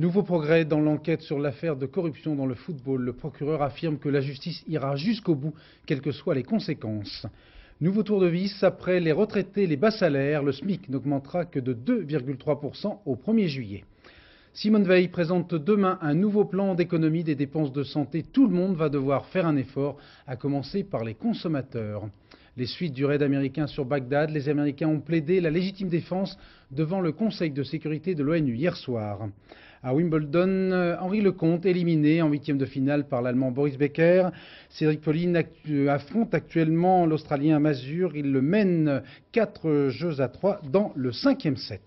Nouveau progrès dans l'enquête sur l'affaire de corruption dans le football. Le procureur affirme que la justice ira jusqu'au bout, quelles que soient les conséquences. Nouveau tour de vis, après les retraités, les bas salaires, le SMIC n'augmentera que de 2,3% au 1er juillet. Simone Veil présente demain un nouveau plan d'économie des dépenses de santé. Tout le monde va devoir faire un effort, à commencer par les consommateurs. Les suites du raid américain sur Bagdad, les Américains ont plaidé la légitime défense devant le Conseil de sécurité de l'ONU hier soir. À Wimbledon, Henri Lecomte éliminé en huitième de finale par l'Allemand Boris Becker. Cédric Pauline affronte actuellement l'Australien Mazur. Il le mène 4 jeux à 3 dans le cinquième set.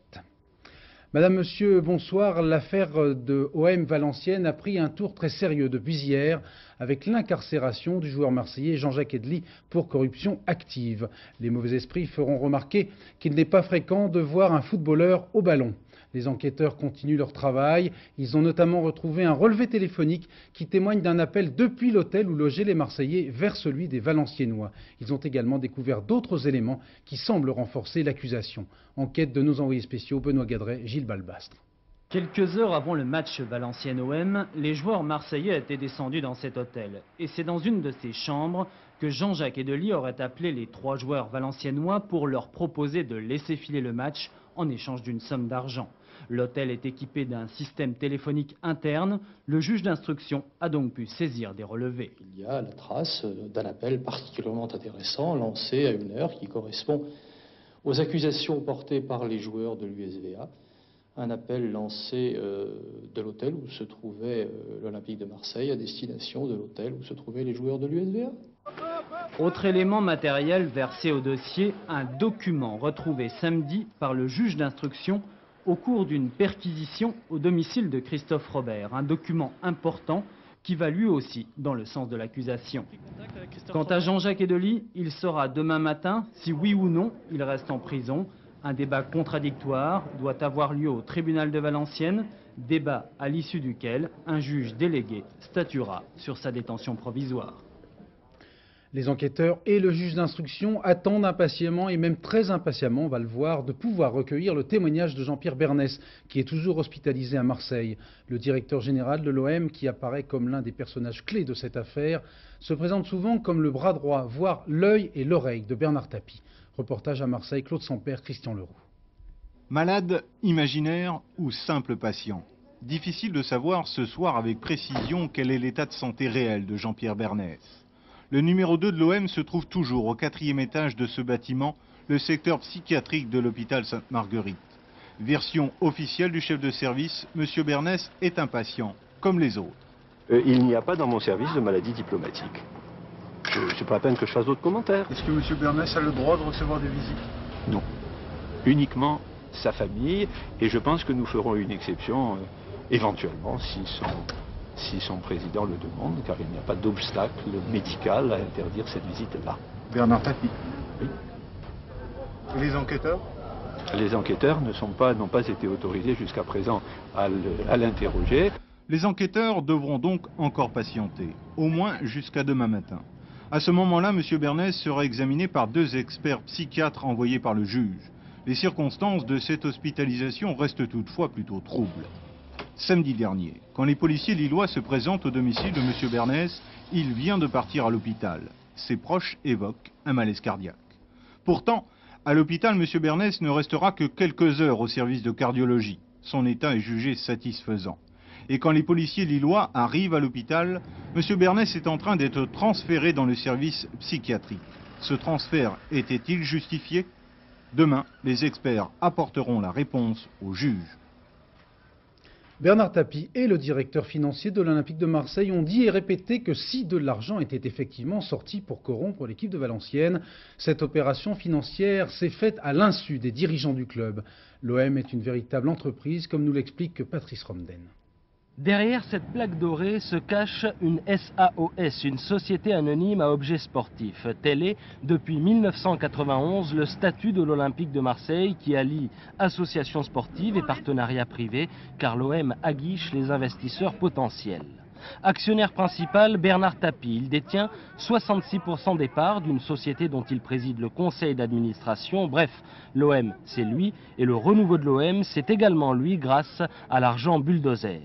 Madame, Monsieur, bonsoir. L'affaire de OM Valenciennes a pris un tour très sérieux depuis hier avec l'incarcération du joueur marseillais Jean-Jacques Edli pour corruption active. Les mauvais esprits feront remarquer qu'il n'est pas fréquent de voir un footballeur au ballon. Les enquêteurs continuent leur travail. Ils ont notamment retrouvé un relevé téléphonique qui témoigne d'un appel depuis l'hôtel où logeaient les Marseillais vers celui des Valenciennois. Ils ont également découvert d'autres éléments qui semblent renforcer l'accusation. Enquête de nos envoyés spéciaux Benoît Gadret, Gilles Balbastre. Quelques heures avant le match Valenciennes-OM, les joueurs marseillais étaient descendus dans cet hôtel. Et c'est dans une de ces chambres que Jean-Jacques Edeli aurait appelé les trois joueurs valenciennois pour leur proposer de laisser filer le match en échange d'une somme d'argent. L'hôtel est équipé d'un système téléphonique interne. Le juge d'instruction a donc pu saisir des relevés. Il y a la trace d'un appel particulièrement intéressant lancé à une heure qui correspond aux accusations portées par les joueurs de l'USVA. Un appel lancé euh, de l'hôtel où se trouvait euh, l'Olympique de Marseille à destination de l'hôtel où se trouvaient les joueurs de l'USVA. Autre élément matériel versé au dossier, un document retrouvé samedi par le juge d'instruction au cours d'une perquisition au domicile de Christophe Robert, un document important qui va lui aussi dans le sens de l'accusation. Quant à Jean-Jacques Edely, il saura demain matin si oui ou non il reste en prison. Un débat contradictoire doit avoir lieu au tribunal de Valenciennes, débat à l'issue duquel un juge délégué statuera sur sa détention provisoire. Les enquêteurs et le juge d'instruction attendent impatiemment et même très impatiemment, on va le voir, de pouvoir recueillir le témoignage de Jean-Pierre Bernès, qui est toujours hospitalisé à Marseille. Le directeur général de l'OM, qui apparaît comme l'un des personnages clés de cette affaire, se présente souvent comme le bras droit, voire l'œil et l'oreille de Bernard Tapie. Reportage à Marseille, Claude Sampère, Christian Leroux. Malade, imaginaire ou simple patient? Difficile de savoir ce soir avec précision quel est l'état de santé réel de Jean-Pierre Bernès. Le numéro 2 de l'OM se trouve toujours au quatrième étage de ce bâtiment, le secteur psychiatrique de l'hôpital Sainte-Marguerite. Version officielle du chef de service, M. Bernès est impatient, comme les autres. Euh, il n'y a pas dans mon service de maladie diplomatique. C'est pas la peine que je fasse d'autres commentaires. Est-ce que M. Bernès a le droit de recevoir des visites? Non. Uniquement sa famille, et je pense que nous ferons une exception euh, éventuellement si son si son président le demande, car il n'y a pas d'obstacle médical à interdire cette visite-là. Bernard Tapie Oui. Les enquêteurs Les enquêteurs ne sont pas, n'ont pas été autorisés jusqu'à présent à l'interroger. Les enquêteurs devront donc encore patienter, au moins jusqu'à demain matin. À ce moment-là, M. Bernès sera examiné par deux experts psychiatres envoyés par le juge. Les circonstances de cette hospitalisation restent toutefois plutôt troubles. Samedi dernier, quand les policiers lillois se présentent au domicile de M. Bernès, il vient de partir à l'hôpital. Ses proches évoquent un malaise cardiaque. Pourtant, à l'hôpital, M. Bernès ne restera que quelques heures au service de cardiologie. Son état est jugé satisfaisant. Et quand les policiers lillois arrivent à l'hôpital, M. Bernès est en train d'être transféré dans le service psychiatrique. Ce transfert était-il justifié? Demain, les experts apporteront la réponse au juge. Bernard Tapie et le directeur financier de l'Olympique de Marseille ont dit et répété que si de l'argent était effectivement sorti pour corrompre l'équipe de Valenciennes, cette opération financière s'est faite à l'insu des dirigeants du club. L'OM est une véritable entreprise, comme nous l'explique Patrice Romden. Derrière cette plaque dorée se cache une SAOS, une société anonyme à objets sportifs. Tel est, depuis 1991, le statut de l'Olympique de Marseille qui allie associations sportives et partenariats privés, car l'OM aguiche les investisseurs potentiels. Actionnaire principal, Bernard Tapie. Il détient 66% des parts d'une société dont il préside le conseil d'administration. Bref, l'OM, c'est lui. Et le renouveau de l'OM, c'est également lui grâce à l'argent bulldozer.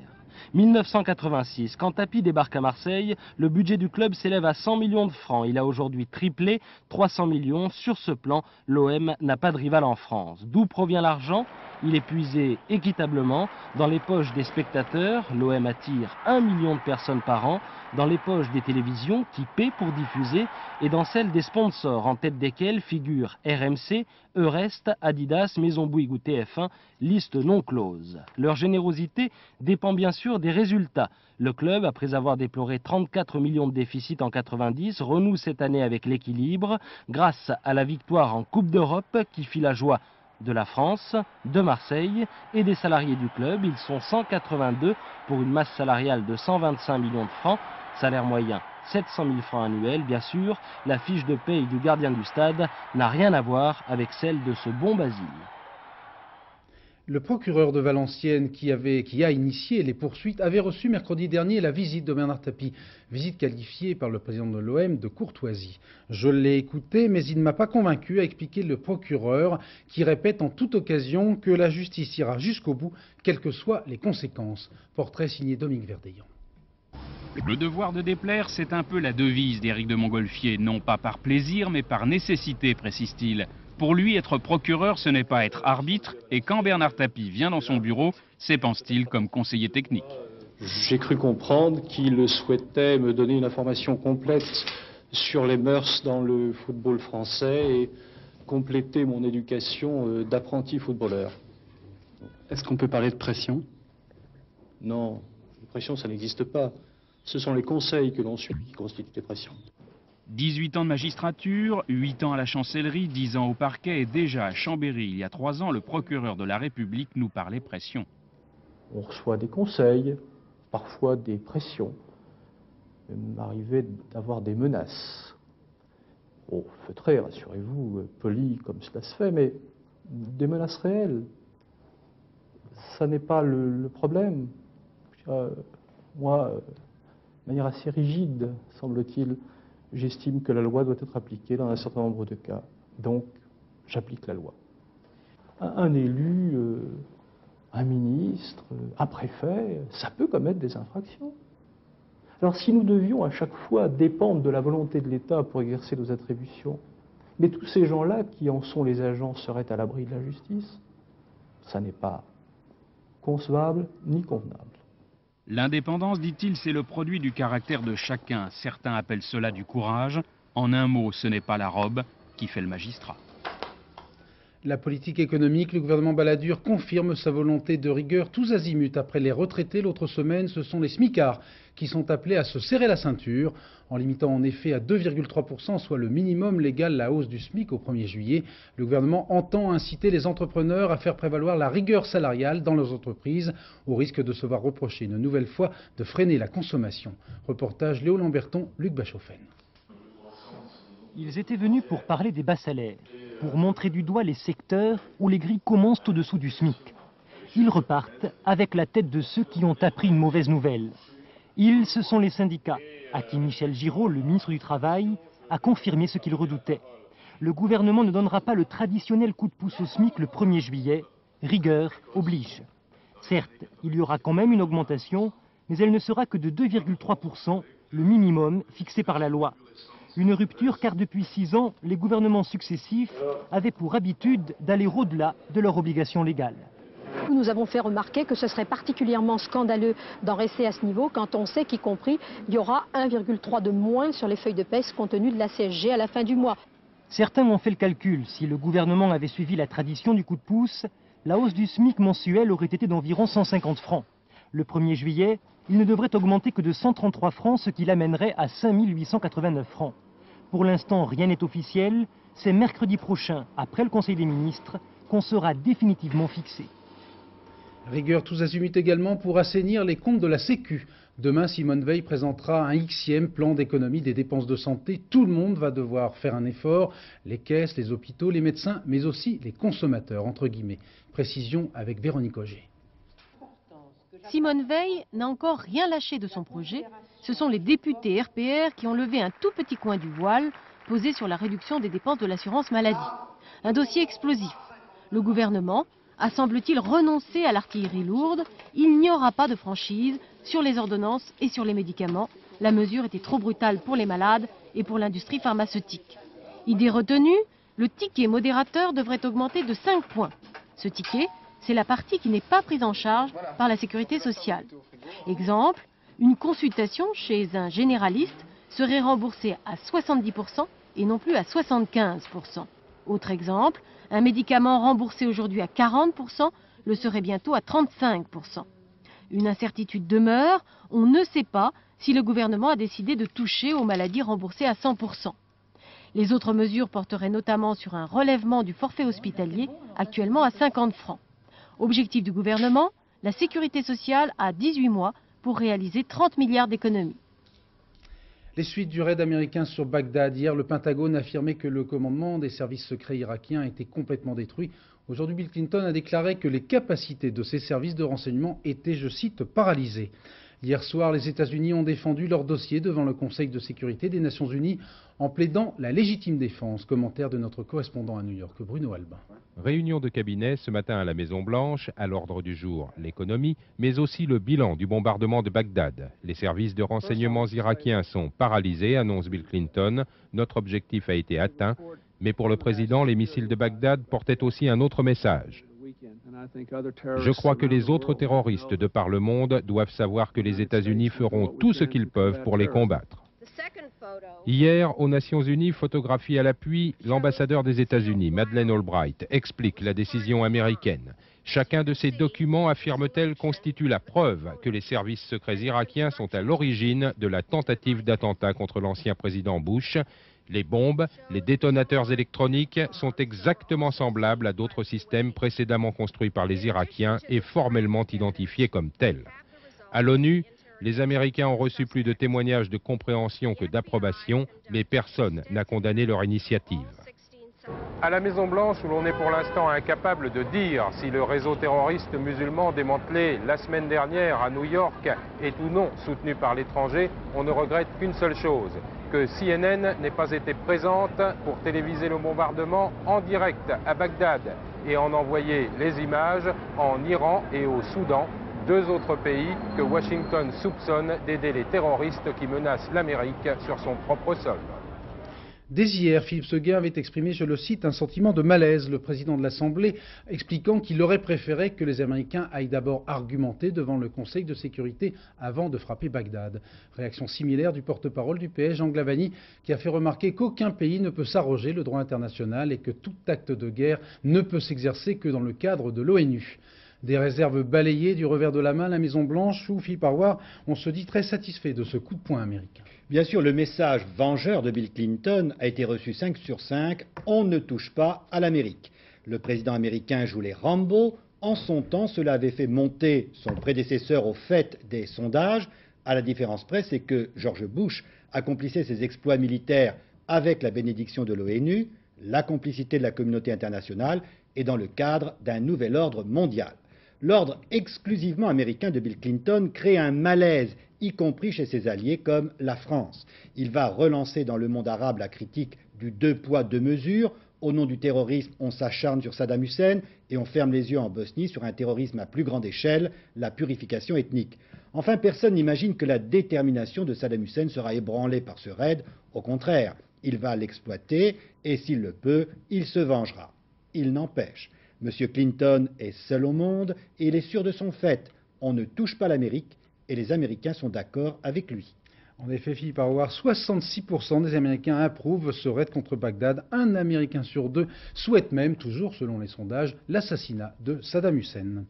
1986, quand Tapi débarque à Marseille, le budget du club s'élève à 100 millions de francs. Il a aujourd'hui triplé, 300 millions. Sur ce plan, l'OM n'a pas de rival en France. D'où provient l'argent? Il est puisé équitablement dans les poches des spectateurs. L'OM attire 1 million de personnes par an, dans les poches des télévisions qui paient pour diffuser et dans celles des sponsors, en tête desquels figurent RMC, Eurest, Adidas, Maison Bouygues ou TF1, liste non close. Leur générosité dépend bien sûr des résultats. Le club, après avoir déploré 34 millions de déficit en 90, renoue cette année avec l'équilibre grâce à la victoire en Coupe d'Europe qui fit la joie de la France, de Marseille et des salariés du club. Ils sont 182 pour une masse salariale de 125 millions de francs, salaire moyen 700 000 francs annuels. Bien sûr, la fiche de paye du gardien du stade n'a rien à voir avec celle de ce bon Basile. Le procureur de Valenciennes, qui, a initié les poursuites, avait reçu mercredi dernier la visite de Bernard Tapie, visite qualifiée par le président de l'OM de courtoisie. Je l'ai écouté, mais il ne m'a pas convaincu, a expliqué le procureur, qui répète en toute occasion que la justice ira jusqu'au bout, quelles que soient les conséquences. Portrait signé Dominique Verdeillan. Le devoir de déplaire, c'est un peu la devise d'Éric de Montgolfier, non pas par plaisir, mais par nécessité, précise-t-il. Pour lui, être procureur, ce n'est pas être arbitre, et quand Bernard Tapie vient dans son bureau, c'est, pense-t-il, comme conseiller technique. J'ai cru comprendre qu'il souhaitait me donner une information complète sur les mœurs dans le football français et compléter mon éducation euh, d'apprenti footballeur. Est-ce qu'on peut parler de pression? Non, pression, ça n'existe pas. Ce sont les conseils que l'on suit qui constituent les pressions. 18 ans de magistrature, 8 ans à la chancellerie, 10 ans au parquet et déjà à Chambéry, il y a 3 ans, le procureur de la République nous parlait pression. On reçoit des conseils, parfois des pressions. Il m'arrivait d'avoir des menaces. Oh, feutré, rassurez-vous, poli comme cela se fait, mais des menaces réelles. Ça n'est pas le, problème. Moi, de manière assez rigide, semble-t-il, j'estime que la loi doit être appliquée dans un certain nombre de cas. Donc, j'applique la loi. Un, élu, euh, un ministre, un préfet, ça peut commettre des infractions. Alors, si nous devions à chaque fois dépendre de la volonté de l'État pour exercer nos attributions, mais tous ces gens-là qui en sont les agents seraient à l'abri de la justice, ça n'est pas concevable ni convenable. L'indépendance, dit-il, c'est le produit du caractère de chacun. Certains appellent cela du courage. En un mot, ce n'est pas la robe qui fait le magistrat. La politique économique, le gouvernement Balladur confirme sa volonté de rigueur tous azimuts. Après les retraités, l'autre semaine, ce sont les smicards qui sont appelés à se serrer la ceinture, en limitant en effet à 2,3%, soit le minimum légal, la hausse du SMIC au 1er juillet. Le gouvernement entend inciter les entrepreneurs à faire prévaloir la rigueur salariale dans leurs entreprises, au risque de se voir reprocher une nouvelle fois de freiner la consommation. Reportage Léo Lamberton, Luc Bachofen. Ils étaient venus pour parler des bas salaires, pour montrer du doigt les secteurs où les grilles commencent au-dessous du SMIC. Ils repartent avec la tête de ceux qui ont appris une mauvaise nouvelle. Ils, ce sont les syndicats, à qui Michel Giraud, le ministre du Travail, a confirmé ce qu'il redoutait. Le gouvernement ne donnera pas le traditionnel coup de pouce au SMIC le 1er juillet. Rigueur oblige. Certes, il y aura quand même une augmentation, mais elle ne sera que de 2,3%, le minimum fixé par la loi. Une rupture car depuis six ans, les gouvernements successifs avaient pour habitude d'aller au-delà de leurs obligations légales. Nous avons fait remarquer que ce serait particulièrement scandaleux d'en rester à ce niveau quand on sait qu'y compris, il y aura 1,3 de moins sur les feuilles de paie compte tenu de la CSG à la fin du mois. Certains ont fait le calcul. Si le gouvernement avait suivi la tradition du coup de pouce, la hausse du SMIC mensuel aurait été d'environ 150 francs. Le 1er juillet, il ne devrait augmenter que de 133 francs, ce qui l'amènerait à 5889 francs. Pour l'instant, rien n'est officiel. C'est mercredi prochain, après le Conseil des ministres, qu'on sera définitivement fixé. Rigueur tous azimuts également pour assainir les comptes de la Sécu. Demain, Simone Veil présentera un Xème plan d'économie des dépenses de santé. Tout le monde va devoir faire un effort, les caisses, les hôpitaux, les médecins, mais aussi les consommateurs, entre guillemets. Précision avec Véronique Auger. Simone Veil n'a encore rien lâché de son projet. Ce sont les députés RPR qui ont levé un tout petit coin du voile posé sur la réduction des dépenses de l'assurance maladie. Un dossier explosif. Le gouvernement a, semble-t-il, renoncé à l'artillerie lourde. Il n'y aura pas de franchise sur les ordonnances et sur les médicaments. La mesure était trop brutale pour les malades et pour l'industrie pharmaceutique. Idée retenue, le ticket modérateur devrait augmenter de 5 points. Ce ticket, c'est la partie qui n'est pas prise en charge par la sécurité sociale. Exemple, une consultation chez un généraliste serait remboursée à 70% et non plus à 75%. Autre exemple, un médicament remboursé aujourd'hui à 40% le serait bientôt à 35%. Une incertitude demeure, on ne sait pas si le gouvernement a décidé de toucher aux maladies remboursées à 100%. Les autres mesures porteraient notamment sur un relèvement du forfait hospitalier, actuellement à 50 francs. Objectif du gouvernement, la sécurité sociale a 18 mois pour réaliser 30 milliards d'économies. Les suites du raid américain sur Bagdad. Hier, le Pentagone affirmait que le commandement des services secrets irakiens était complètement détruit. Aujourd'hui, Bill Clinton a déclaré que les capacités de ces services de renseignement étaient, je cite, paralysées. Hier soir, les États-Unis ont défendu leur dossier devant le Conseil de sécurité des Nations Unies en plaidant la légitime défense. Commentaire de notre correspondant à New York, Bruno Albin. Réunion de cabinet ce matin à la Maison-Blanche, à l'ordre du jour l'économie, mais aussi le bilan du bombardement de Bagdad. Les services de renseignement irakiens sont paralysés, annonce Bill Clinton. Notre objectif a été atteint, mais pour le président, les missiles de Bagdad portaient aussi un autre message. Je crois que les autres terroristes de par le monde doivent savoir que les États-Unis feront tout ce qu'ils peuvent pour les combattre. Hier, aux Nations Unies, photographie à l'appui, l'ambassadeur des États-Unis, Madeleine Albright, explique la décision américaine. Chacun de ces documents, affirme-t-elle, constitue la preuve que les services secrets irakiens sont à l'origine de la tentative d'attentat contre l'ancien président Bush les bombes, les détonateurs électroniques sont exactement semblables à d'autres systèmes précédemment construits par les Irakiens et formellement identifiés comme tels. À l'ONU, les Américains ont reçu plus de témoignages de compréhension que d'approbation, mais personne n'a condamné leur initiative. À la Maison-Blanche, où l'on est pour l'instant incapable de dire si le réseau terroriste musulman démantelé la semaine dernière à New York est ou non soutenu par l'étranger, on ne regrette qu'une seule chose, que CNN n'ait pas été présente pour téléviser le bombardement en direct à Bagdad et en envoyer les images en Iran et au Soudan, deux autres pays que Washington soupçonne d'aider les terroristes qui menacent l'Amérique sur son propre sol. Dès hier, Philippe Seguin avait exprimé, je le cite, un sentiment de malaise, le président de l'Assemblée, expliquant qu'il aurait préféré que les Américains aillent d'abord argumenter devant le Conseil de sécurité avant de frapper Bagdad. Réaction similaire du porte-parole du PS, Jean Glavani, qui a fait remarquer qu'aucun pays ne peut s'arroger le droit international et que tout acte de guerre ne peut s'exercer que dans le cadre de l'ONU. Des réserves balayées du revers de la main, la Maison-Blanche ou Philippe Arwar, on se dit très satisfait de ce coup de poing américain. Bien sûr, le message vengeur de Bill Clinton a été reçu 5 sur 5. On ne touche pas à l'Amérique. Le président américain joue les Rambo. En son temps, cela avait fait monter son prédécesseur au fait des sondages. À la différence près, c'est que George Bush accomplissait ses exploits militaires avec la bénédiction de l'ONU, la complicité de la communauté internationale et dans le cadre d'un nouvel ordre mondial. L'ordre exclusivement américain de Bill Clinton crée un malaise y compris chez ses alliés comme la France. Il va relancer dans le monde arabe la critique du deux poids, deux mesures. Au nom du terrorisme, on s'acharne sur Saddam Hussein et on ferme les yeux en Bosnie sur un terrorisme à plus grande échelle, la purification ethnique. Enfin, personne n'imagine que la détermination de Saddam Hussein sera ébranlée par ce raid. Au contraire, il va l'exploiter et s'il le peut, il se vengera. Il n'empêche. M. Clinton est seul au monde et il est sûr de son fait. On ne touche pas l'Amérique, et les Américains sont d'accord avec lui. En effet, Philippe Howard, 66% des Américains approuvent ce raid contre Bagdad. Un Américain sur deux souhaite même, toujours selon les sondages, l'assassinat de Saddam Hussein.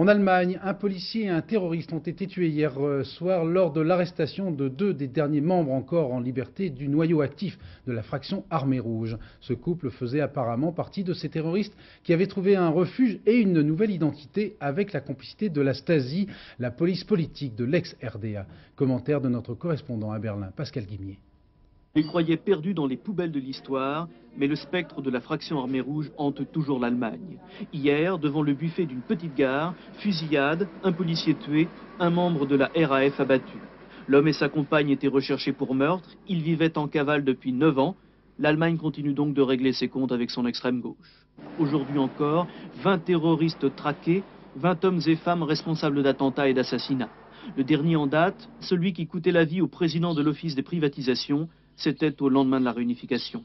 En Allemagne, un policier et un terroriste ont été tués hier euh, soir lors de l'arrestation de deux des derniers membres encore en liberté du noyau actif de la fraction Armée Rouge. Ce couple faisait apparemment partie de ces terroristes qui avaient trouvé un refuge et une nouvelle identité avec la complicité de la Stasi, la police politique de l'ex-RDA. Commentaire de notre correspondant à Berlin, Pascal Guimier. Les croyait perdus dans les poubelles de l'histoire, mais le spectre de la fraction armée rouge hante toujours l'Allemagne. Hier, devant le buffet d'une petite gare, fusillade, un policier tué, un membre de la RAF abattu. L'homme et sa compagne étaient recherchés pour meurtre, ils vivaient en cavale depuis 9 ans. L'Allemagne continue donc de régler ses comptes avec son extrême gauche. Aujourd'hui encore, 20 terroristes traqués, 20 hommes et femmes responsables d'attentats et d'assassinats. Le dernier en date, celui qui coûtait la vie au président de l'Office des privatisations, c'était au lendemain de la réunification.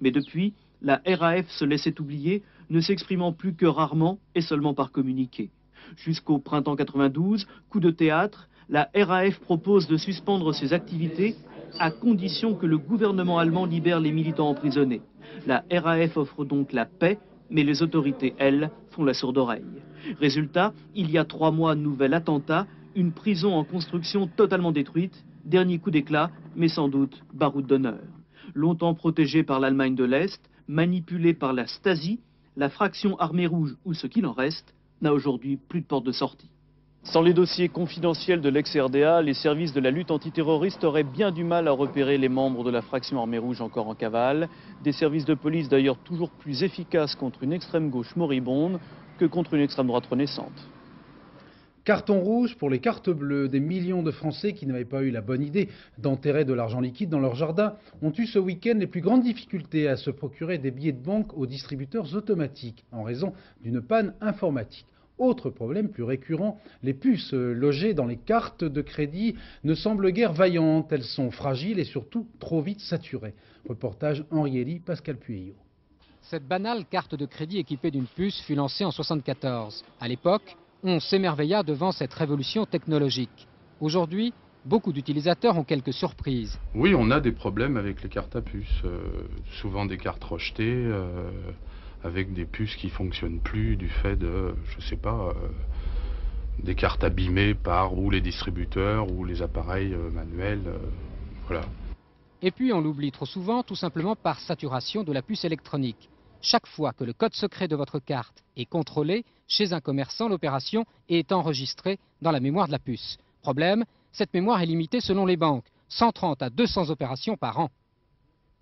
Mais depuis, la RAF se laissait oublier, ne s'exprimant plus que rarement et seulement par communiqué. Jusqu'au printemps 92, coup de théâtre, la RAF propose de suspendre ses activités à condition que le gouvernement allemand libère les militants emprisonnés. La RAF offre donc la paix, mais les autorités, elles, font la sourde oreille. Résultat, il y a trois mois, nouvel attentat, une prison en construction totalement détruite, dernier coup d'éclat, mais sans doute baroud d'honneur. Longtemps protégée par l'Allemagne de l'Est, manipulée par la Stasi, la fraction armée rouge, ou ce qu'il en reste, n'a aujourd'hui plus de porte de sortie. Sans les dossiers confidentiels de l'ex-RDA, les services de la lutte antiterroriste auraient bien du mal à repérer les membres de la fraction armée rouge encore en cavale. Des services de police d'ailleurs toujours plus efficaces contre une extrême gauche moribonde que contre une extrême droite renaissante. Carton rouge pour les cartes bleues. Des millions de Français qui n'avaient pas eu la bonne idée d'enterrer de l'argent liquide dans leur jardin ont eu ce week-end les plus grandes difficultés à se procurer des billets de banque aux distributeurs automatiques en raison d'une panne informatique. Autre problème plus récurrent, les puces logées dans les cartes de crédit ne semblent guère vaillantes. Elles sont fragiles et surtout trop vite saturées. Reportage Henri Pascal Pueyo. Cette banale carte de crédit équipée d'une puce fut lancée en 1974. À l'époque, on s'émerveilla devant cette révolution technologique. Aujourd'hui, beaucoup d'utilisateurs ont quelques surprises. Oui, on a des problèmes avec les cartes à puces. Euh, souvent des cartes rejetées, euh, avec des puces qui fonctionnent plus du fait de, je sais pas, euh, des cartes abîmées par ou les distributeurs ou les appareils manuels. voilà. Et puis on l'oublie trop souvent, tout simplement par saturation de la puce électronique. Chaque fois que le code secret de votre carte est contrôlé, chez un commerçant, l'opération est enregistrée dans la mémoire de la puce. Problème, cette mémoire est limitée selon les banques, 130 à 200 opérations par an.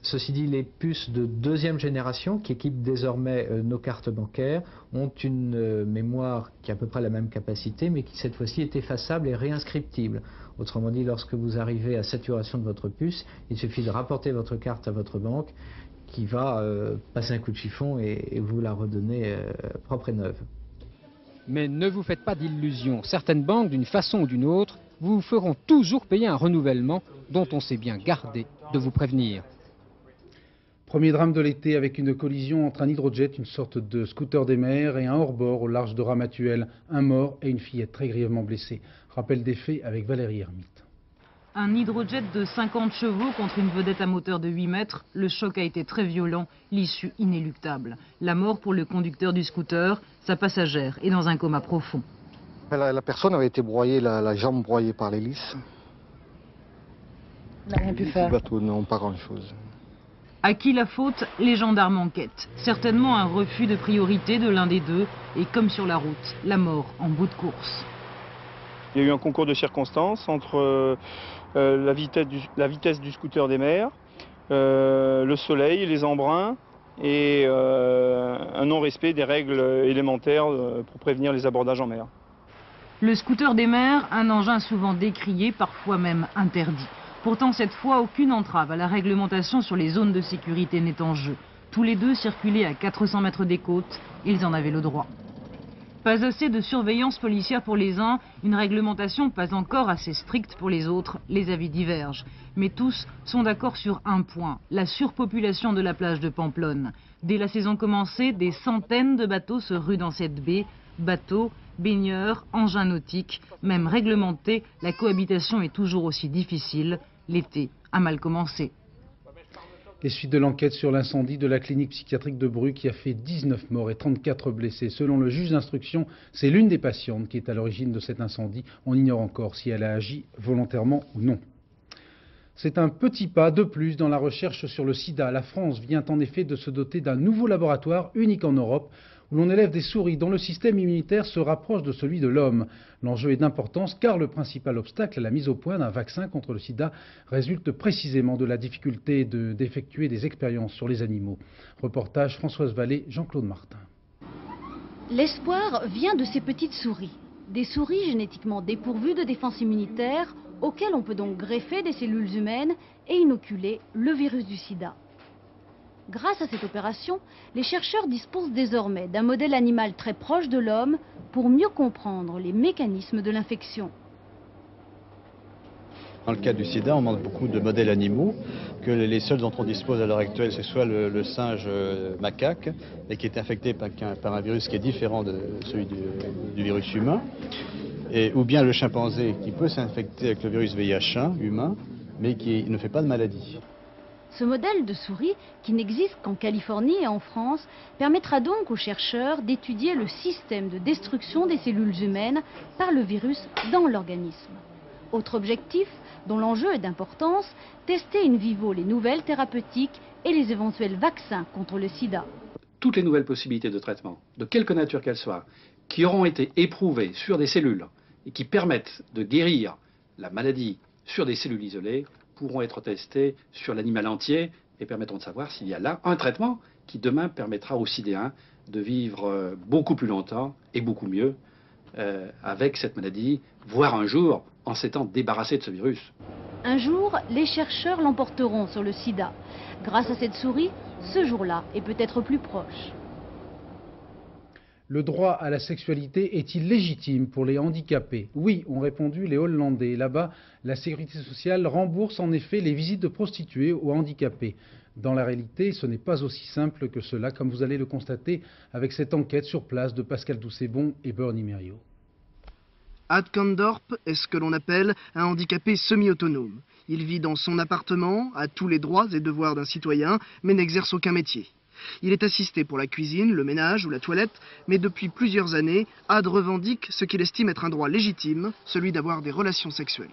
Ceci dit, les puces de deuxième génération qui équipent désormais euh, nos cartes bancaires ont une euh, mémoire qui a à peu près la même capacité, mais qui cette fois-ci est effaçable et réinscriptible. Autrement dit, lorsque vous arrivez à saturation de votre puce, il suffit de rapporter votre carte à votre banque qui va euh, passer un coup de chiffon et, vous la redonner euh, propre et neuve. Mais ne vous faites pas d'illusions. Certaines banques, d'une façon ou d'une autre, vous feront toujours payer un renouvellement dont on s'est bien gardé de vous prévenir. Premier drame de l'été avec une collision entre un hydrojet, une sorte de scooter des mers, et un hors-bord au large de Ramatuel. Un mort et une fillette très grièvement blessée. Rappel des faits avec Valérie Hermite. Un hydrojet de 50 chevaux contre une vedette à moteur de 8 mètres. Le choc a été très violent, l'issue inéluctable. La mort pour le conducteur du scooter, sa passagère est dans un coma profond. La, personne avait été broyée, la, jambe broyée par l'hélice. n'a rien pu faire. bateau, non, pas grand-chose. À qui la faute? Les gendarmes enquêtent. Certainement un refus de priorité de l'un des deux. Et comme sur la route, la mort en bout de course. Il y a eu un concours de circonstances entre euh, euh, la, vitesse du, scooter des mers, euh, le soleil, les embruns et un non-respect des règles élémentaires pour prévenir les abordages en mer. Le scooter des mers, un engin souvent décrié, parfois même interdit. Pourtant, cette fois, aucune entrave à la réglementation sur les zones de sécurité n'est en jeu. Tous les deux circulaient à 400 mètres des côtes, ils en avaient le droit. Pas assez de surveillance policière pour les uns, une réglementation pas encore assez stricte pour les autres, les avis divergent. Mais tous sont d'accord sur un point, la surpopulation de la plage de Pamplonne. Dès la saison commencée, des centaines de bateaux se ruent dans cette baie. Bateaux, baigneurs, engins nautiques, même réglementés, la cohabitation est toujours aussi difficile. L'été a mal commencé. Les suites de l'enquête sur l'incendie de la clinique psychiatrique de Bru qui a fait 19 morts et 34 blessés. Selon le juge d'instruction, c'est l'une des patientes qui est à l'origine de cet incendie. On ignore encore si elle a agi volontairement ou non. C'est un petit pas de plus dans la recherche sur le sida. La France vient en effet de se doter d'un nouveau laboratoire unique en Europe où l'on élève des souris dont le système immunitaire se rapproche de celui de l'homme. L'enjeu est d'importance car le principal obstacle à la mise au point d'un vaccin contre le sida résulte précisément de la difficulté d'effectuer des expériences sur les animaux. Reportage Françoise Vallée, Jean-Claude Martin. L'espoir vient de ces petites souris. Des souris génétiquement dépourvues de défense immunitaire auxquelles on peut donc greffer des cellules humaines et inoculer le virus du sida. Grâce à cette opération, les chercheurs disposent désormais d'un modèle animal très proche de l'homme pour mieux comprendre les mécanismes de l'infection. Dans le cas du sida, on manque beaucoup de modèles animaux, que les seuls dont on dispose à l'heure actuelle, c'est soit le, singe euh, macaque, et qui est infecté par, un virus qui est différent de celui du, virus humain, ou bien le chimpanzé qui peut s'infecter avec le virus VIH1 humain, mais qui ne fait pas de maladie. Ce modèle de souris, qui n'existe qu'en Californie et en France, permettra donc aux chercheurs d'étudier le système de destruction des cellules humaines par le virus dans l'organisme. Autre objectif, dont l'enjeu est d'importance, tester in vivo les nouvelles thérapeutiques et les éventuels vaccins contre le sida. Toutes les nouvelles possibilités de traitement, de quelque nature qu'elles soient, qui auront été éprouvées sur des cellules et qui permettent de guérir la maladie sur des cellules isolées, pourront être testées sur l'animal entier et permettront de savoir s'il y a là un traitement qui demain permettra aux sidéens de vivre euh, beaucoup plus longtemps et beaucoup mieux euh, avec cette maladie, voire un jour en s'étant débarrassé de ce virus. Un jour, les chercheurs l'emporteront sur le sida. Grâce à cette souris, ce jour-là est peut-être plus proche. Le droit à la sexualité est-il légitime pour les handicapés? Oui, ont répondu les Hollandais. Là-bas, la sécurité sociale rembourse en effet les visites de prostituées aux handicapés. Dans la réalité, ce n'est pas aussi simple que cela, comme vous allez le constater avec cette enquête sur place de Pascal Doucet-Bon et Bernie Merio. Ad Kandorp est ce que l'on appelle un handicapé semi-autonome. Il vit dans son appartement, a tous les droits et devoirs d'un citoyen, mais n'exerce aucun métier. Il est assisté pour la cuisine, le ménage ou la toilette, mais depuis plusieurs années, Ad revendique ce qu'il estime être un droit légitime, celui d'avoir des relations sexuelles.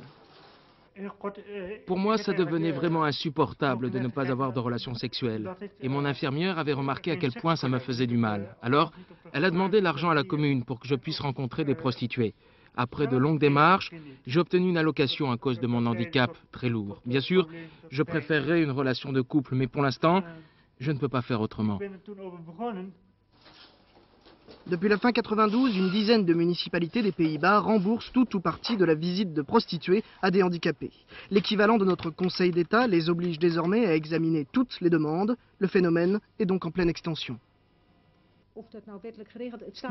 Pour moi, ça devenait vraiment insupportable de ne pas avoir de relations sexuelles. Et mon infirmière avait remarqué à quel point ça me faisait du mal. Alors, elle a demandé l'argent à la commune pour que je puisse rencontrer des prostituées. Après de longues démarches, j'ai obtenu une allocation à cause de mon handicap très lourd. Bien sûr, je préférerais une relation de couple, mais pour l'instant, je ne peux pas faire autrement. Depuis la fin 92, une dizaine de municipalités des Pays-Bas remboursent tout ou partie de la visite de prostituées à des handicapés. L'équivalent de notre Conseil d'État les oblige désormais à examiner toutes les demandes. Le phénomène est donc en pleine extension.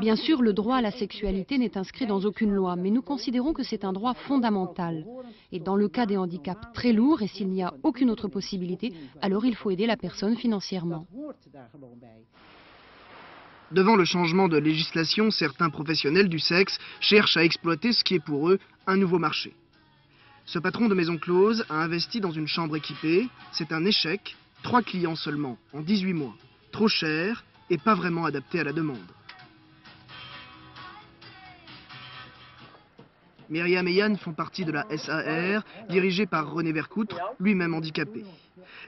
Bien sûr, le droit à la sexualité n'est inscrit dans aucune loi, mais nous considérons que c'est un droit fondamental. Et dans le cas des handicaps très lourds, et s'il n'y a aucune autre possibilité, alors il faut aider la personne financièrement. Devant le changement de législation, certains professionnels du sexe cherchent à exploiter ce qui est pour eux un nouveau marché. Ce patron de maison close a investi dans une chambre équipée. C'est un échec. Trois clients seulement en 18 mois. Trop cher et pas vraiment adapté à la demande. Myriam et Yann font partie de la SAR, dirigée par René Vercoutre, lui-même handicapé.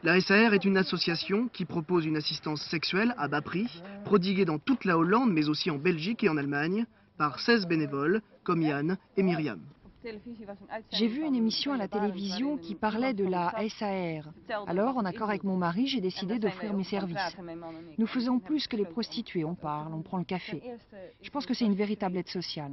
La SAR est une association qui propose une assistance sexuelle à bas prix, prodiguée dans toute la Hollande, mais aussi en Belgique et en Allemagne, par 16 bénévoles comme Yann et Myriam. J'ai vu une émission à la télévision qui parlait de la SAR. Alors, en accord avec mon mari, j'ai décidé d'offrir mes services. Nous faisons plus que les prostituées, on parle, on prend le café. Je pense que c'est une véritable aide sociale.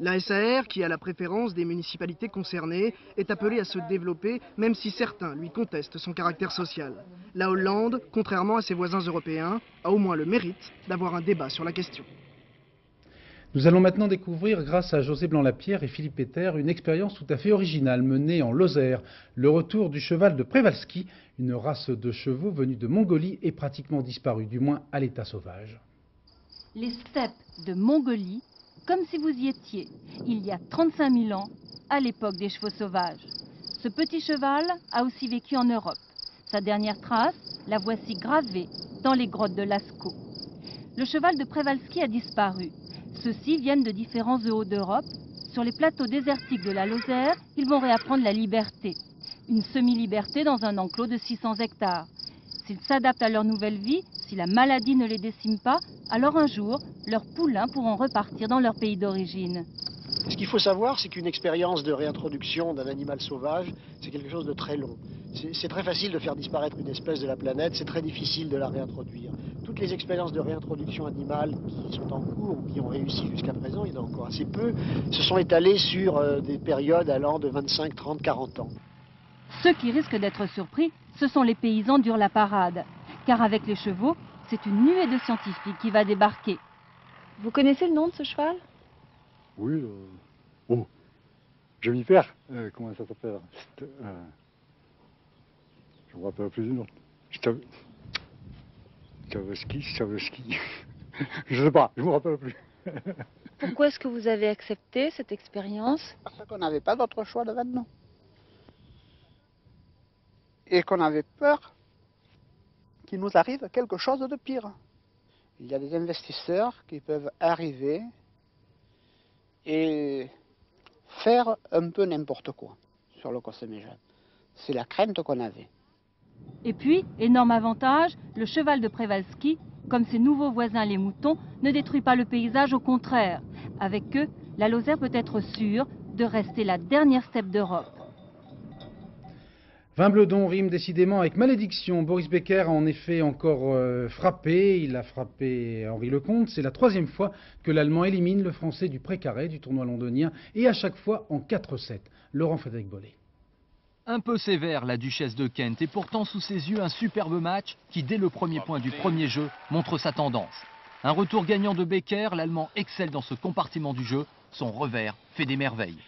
La SAR, qui a la préférence des municipalités concernées, est appelée à se développer, même si certains lui contestent son caractère social. La Hollande, contrairement à ses voisins européens, a au moins le mérite d'avoir un débat sur la question. Nous allons maintenant découvrir, grâce à José Blanc-Lapierre et Philippe Peter, une expérience tout à fait originale menée en Lozère, le retour du cheval de Prévalski, une race de chevaux venue de Mongolie et pratiquement disparue, du moins à l'état sauvage. Les steppes de Mongolie, comme si vous y étiez, il y a 35 000 ans, à l'époque des chevaux sauvages. Ce petit cheval a aussi vécu en Europe. Sa dernière trace, la voici gravée dans les grottes de Lascaux. Le cheval de Prévalski a disparu. Ceux-ci viennent de différents zoos d'Europe. Sur les plateaux désertiques de la Lozère, ils vont réapprendre la liberté. Une semi-liberté dans un enclos de 600 hectares. S'ils s'adaptent à leur nouvelle vie, si la maladie ne les décime pas, alors un jour, leurs poulains pourront repartir dans leur pays d'origine. Ce qu'il faut savoir, c'est qu'une expérience de réintroduction d'un animal sauvage, c'est quelque chose de très long. C'est très facile de faire disparaître une espèce de la planète, c'est très difficile de la réintroduire. Toutes les expériences de réintroduction animale qui sont en cours ou qui ont réussi jusqu'à présent, il y en a encore assez peu, se sont étalées sur euh, des périodes allant de 25, 30, 40 ans. Ceux qui risquent d'être surpris, ce sont les paysans durent la parade. Car avec les chevaux, c'est une nuée de scientifiques qui va débarquer. Vous connaissez le nom de ce cheval? Oui. Euh... Oh, je m'y perds. Euh, comment ça s'appelle? Euh... Je ne me rappelle plus du nom. Stavovski, Stavovski. je ne sais pas, je ne me rappelle plus. Pourquoi est-ce que vous avez accepté cette expérience Parce qu'on n'avait pas d'autre choix devant nous. Et qu'on avait peur qu'il nous arrive quelque chose de pire. Il y a des investisseurs qui peuvent arriver et faire un peu n'importe quoi sur le Cossé-Méjeune. C'est la crainte qu'on avait. Et puis, énorme avantage, le cheval de Przewalski, comme ses nouveaux voisins les moutons, ne détruit pas le paysage, au contraire. Avec eux, la Lozère peut être sûre de rester la dernière steppe d'Europe. Wimbledon rime décidément avec malédiction. Boris Becker a en effet encore euh, frappé. Il a frappé Henri Lecomte. C'est la troisième fois que l'Allemand élimine le Français du précaré du tournoi londonien et à chaque fois en 4-7. Laurent Frédéric Bollet. Un peu sévère, la duchesse de Kent, et pourtant sous ses yeux un superbe match qui, dès le premier point du premier jeu, montre sa tendance. Un retour gagnant de Becker, l'Allemand excelle dans ce compartiment du jeu. Son revers fait des merveilles.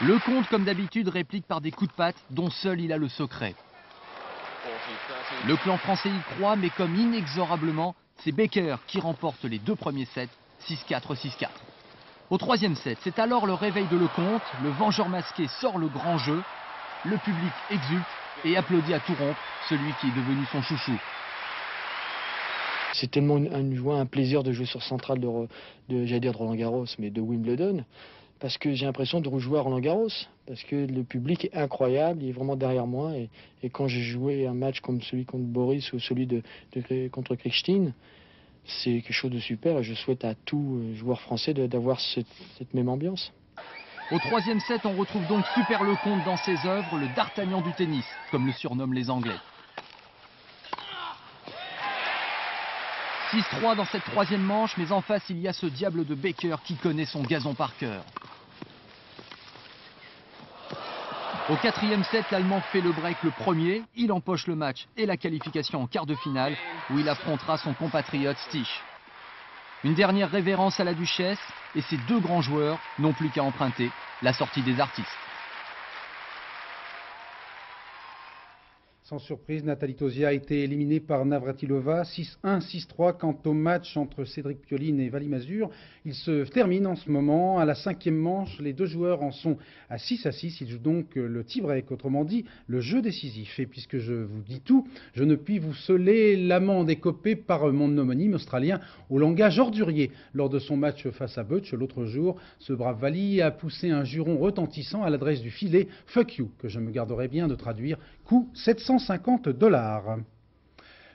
Le comte, comme d'habitude, réplique par des coups de patte dont seul il a le secret. Le clan français y croit, mais comme inexorablement, c'est Becker qui remporte les deux premiers sets, 6-4, 6-4. Au troisième set, c'est alors le réveil de Lecomte, le vengeur masqué sort le grand jeu, le public exulte et applaudit à tout rompre celui qui est devenu son chouchou. C'est tellement une, joie, un plaisir de jouer sur centrale de, Roland Garros, mais de Wimbledon parce que j'ai l'impression de rejouer à Roland Garros, parce que le public est incroyable, il est vraiment derrière moi, et, quand j'ai joué un match comme celui contre Boris ou celui de, contre Krichstein, c'est quelque chose de super, et je souhaite à tout euh, joueur français d'avoir cette, même ambiance. Au troisième set, on retrouve donc Super Lecomte dans ses œuvres, le d'Artagnan du tennis, comme le surnomment les Anglais. 6-3 dans cette troisième manche, mais en face, il y a ce diable de Baker qui connaît son gazon par cœur. Au quatrième set, l'Allemand fait le break le premier, il empoche le match et la qualification en quart de finale où il affrontera son compatriote Stich. Une dernière révérence à la duchesse et ces deux grands joueurs n'ont plus qu'à emprunter la sortie des artistes. Sans surprise, Nathalie Tosia a été éliminée par Navratilova 6-1, 6-3. Quant au match entre Cédric Pioline et Vali Mazur, il se termine en ce moment. À la cinquième manche, les deux joueurs en sont à 6 à 6. Ils jouent donc le tie-break, autrement dit le jeu décisif. Et puisque je vous dis tout, je ne puis vous soler l'amende écopée par mon homonyme australien au langage ordurier. Lors de son match face à Butch l'autre jour, ce brave Vali a poussé un juron retentissant à l'adresse du filet Fuck you, que je me garderai bien de traduire, coût 700 150 dollars.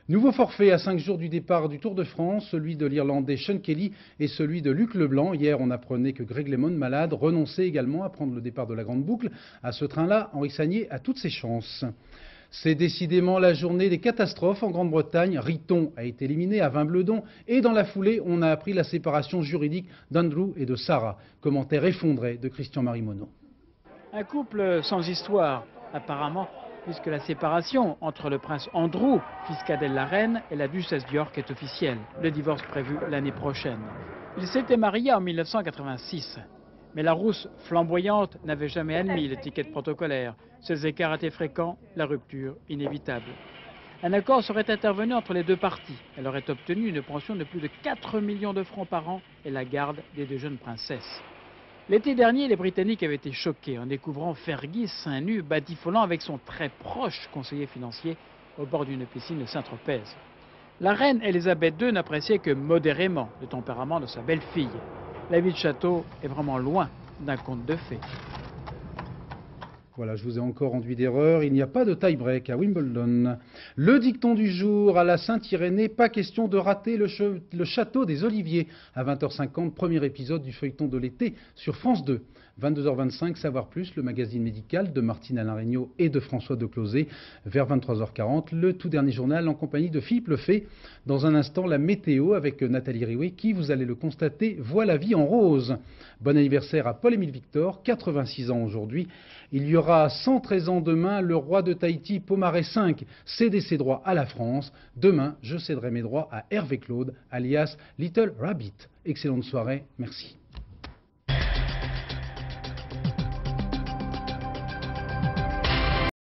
Nouveau forfait à 5 jours du départ du Tour de France, celui de l'Irlandais Sean Kelly et celui de Luc Leblanc. Hier, on apprenait que Greg LeMond, malade, renonçait également à prendre le départ de la Grande Boucle. À ce train-là, Henri Sagnier a toutes ses chances. C'est décidément la journée des catastrophes en Grande-Bretagne. Riton a été éliminé à Wimbledon et dans la foulée, on a appris la séparation juridique d'Andrew et de Sarah. Commentaire effondré de Christian Marimono. Un couple sans histoire, apparemment puisque la séparation entre le prince Andrew, fils cadet de la reine, et la duchesse d'York est officielle. Le divorce prévu l'année prochaine. Il s'était marié en 1986. Mais la rousse flamboyante n'avait jamais admis l'étiquette protocolaire. Ces écarts étaient fréquents, la rupture inévitable. Un accord serait intervenu entre les deux parties. Elle aurait obtenu une pension de plus de 4 millions de francs par an et la garde des deux jeunes princesses. L'été dernier, les Britanniques avaient été choqués en découvrant Fergie seins nus batifolant avec son très proche conseiller financier au bord d'une piscine de Saint-Tropez. La reine Elisabeth II n'appréciait que modérément le tempérament de sa belle-fille. La vie de château est vraiment loin d'un conte de fées. Voilà, je vous ai encore enduit d'erreur. Il n'y a pas de tie-break à Wimbledon. Le dicton du jour à la Saint-Irénée, pas question de rater le, le, château des Oliviers. À 20h50, premier épisode du feuilleton de l'été sur France 2. 22h25, Savoir Plus, le magazine médical de Martine Alain Regnault et de François de Closet. Vers 23h40, le tout dernier journal en compagnie de Philippe Lefay. Dans un instant, la météo avec Nathalie Riouet qui, vous allez le constater, voit la vie en rose. Bon anniversaire à Paul-Émile Victor, 86 ans aujourd'hui. Il y aura 113 ans demain, le roi de Tahiti, Pomaré V, cédait ses droits à la France. Demain, je céderai mes droits à Hervé Claude, alias Little Rabbit. Excellente soirée, merci.